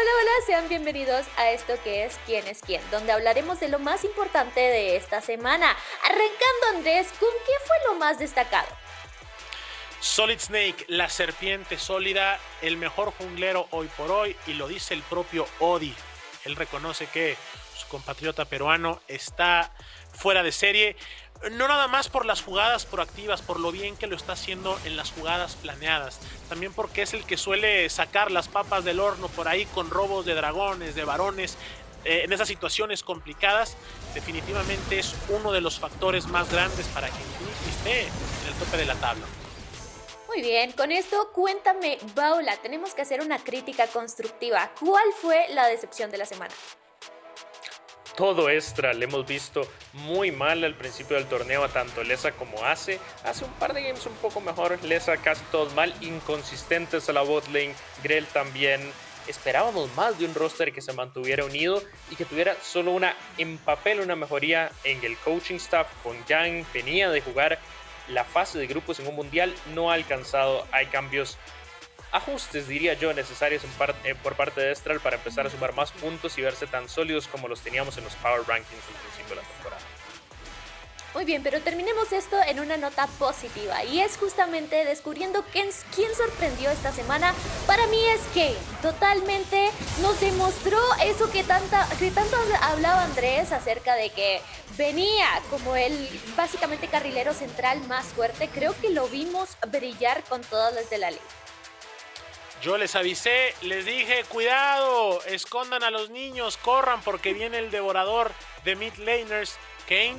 Hola, hola, sean bienvenidos a esto que es Quién es quién, donde hablaremos de lo más importante de esta semana. Arrancando Andrés, ¿con qué fue lo más destacado? Solid Snake, la serpiente sólida, el mejor junglero hoy por hoy, y lo dice el propio Odi. Él reconoce que su compatriota peruano está fuera de serie, no nada más por las jugadas proactivas, por lo bien que lo está haciendo en las jugadas planeadas, también porque es el que suele sacar las papas del horno por ahí con robos de dragones, de varones, eh, en esas situaciones complicadas, definitivamente es uno de los factores más grandes para que esté en el tope de la tabla. Muy bien, con esto cuéntame, Paula, tenemos que hacer una crítica constructiva. ¿Cuál fue la decepción de la semana? Todo extra, le hemos visto muy mal al principio del torneo a tanto Lesa como Ace. Hace un par de games un poco mejor, Lesa casi todos mal, inconsistentes a la bot lane, Grell también. Esperábamos más de un roster que se mantuviera unido y que tuviera solo una, en una mejoría en el coaching staff con Yang. Venía de jugar la fase de grupos en un mundial no ha alcanzado. Hay cambios, ajustes, diría yo, necesarios eh, por parte de Estral para empezar a sumar más puntos y verse tan sólidos como los teníamos en los Power Rankings al principio de la temporada. Muy bien, pero terminemos esto en una nota positiva y es justamente descubriendo quién, quién sorprendió esta semana. Para mí es que totalmente nos demostró eso que, tanta, que tanto hablaba Andrés acerca de que venía como el básicamente carrilero central más fuerte. Creo que lo vimos brillar con todas las de la ley. Yo les avisé, les dije, cuidado, escondan a los niños, corran porque viene el devorador de mid laners, Kane.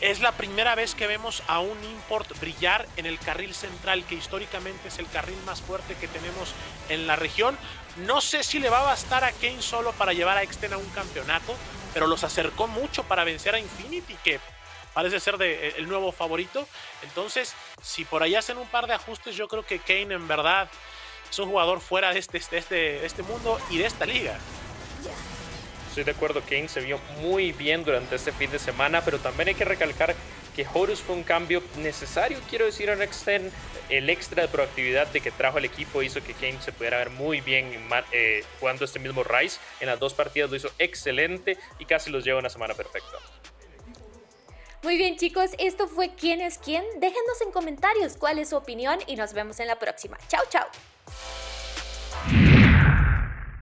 Es la primera vez que vemos a un import brillar en el carril central, que históricamente es el carril más fuerte que tenemos en la región. No sé si le va a bastar a Kane solo para llevar a Exten a un campeonato, pero los acercó mucho para vencer a Infinity, que parece ser de, el nuevo favorito. Entonces, si por ahí hacen un par de ajustes, yo creo que Kane en verdad es un jugador fuera de este, de este, este mundo y de esta liga. Estoy de acuerdo, Kane se vio muy bien durante este fin de semana, pero también hay que recalcar que Horus fue un cambio necesario, quiero decir, en Extend. El extra de proactividad que trajo el equipo hizo que Kane se pudiera ver muy bien eh, jugando este mismo Rise. En las dos partidas lo hizo excelente y casi los lleva una semana perfecta. Muy bien chicos, esto fue ¿Quién es quién? Déjenos en comentarios cuál es su opinión y nos vemos en la próxima. Chao, chao.